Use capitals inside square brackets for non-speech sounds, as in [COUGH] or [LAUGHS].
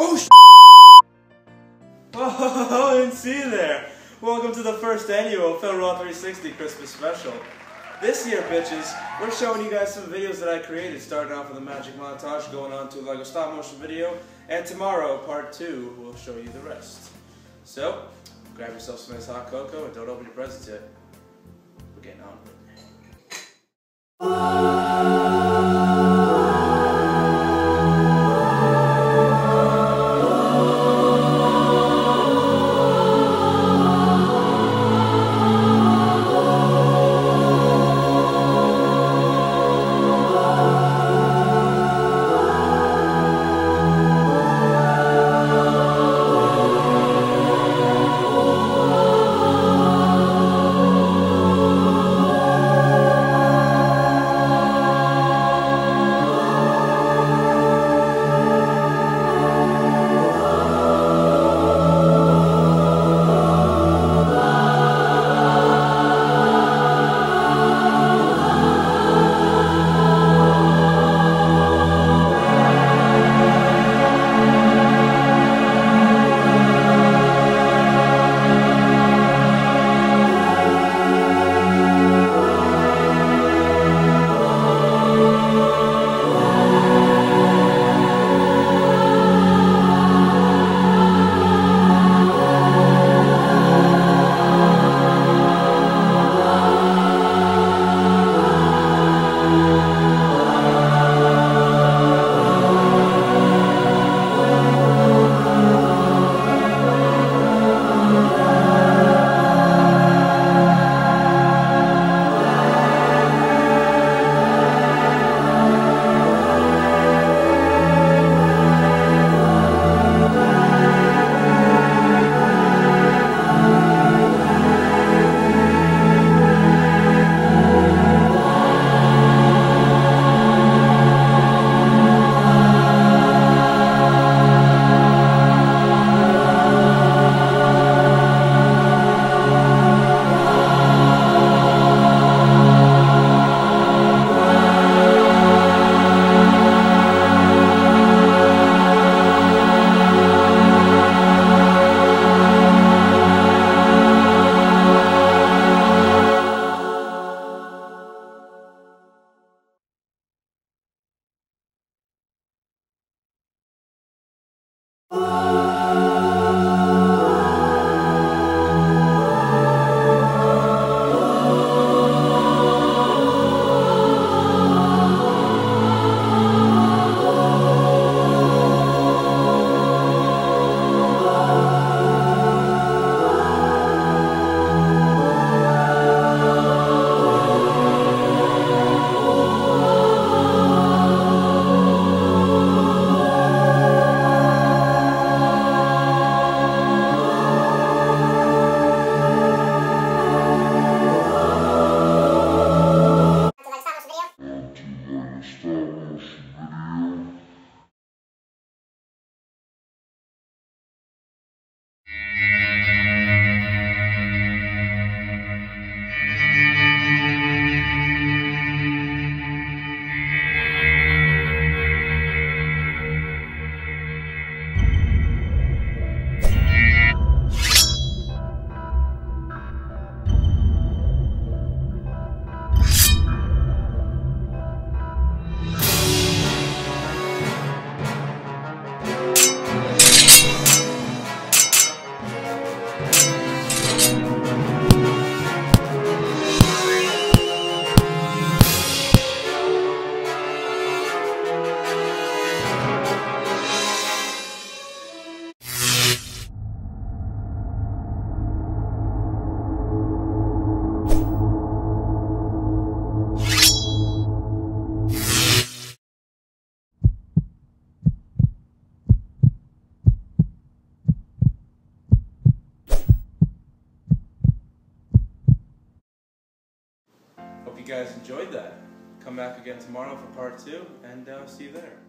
Oh, sh [LAUGHS] Oh, I didn't see you there. Welcome to the first annual Philrod360 Christmas special. This year, bitches, we're showing you guys some videos that I created, starting off with a magic montage, going on to like a stop motion video, and tomorrow, part two, we'll show you the rest. So, grab yourself some nice hot cocoa and don't open your presents yet. Guys enjoyed that. Come back again tomorrow for part two, and uh, see you there.